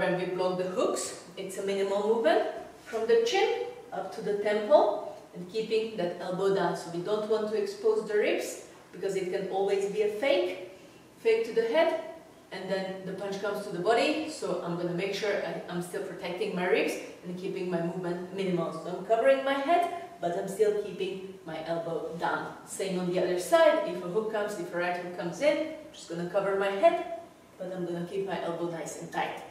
When we block the hooks, it's a minimal movement from the chin up to the temple and keeping that elbow down. So we don't want to expose the ribs because it can always be a fake, fake to the head and then the punch comes to the body. So I'm going to make sure I'm still protecting my ribs and keeping my movement minimal. So I'm covering my head, but I'm still keeping my elbow down. Same on the other side. If a hook comes, if a right hook comes in, I'm just going to cover my head, but I'm going to keep my elbow nice and tight.